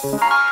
Música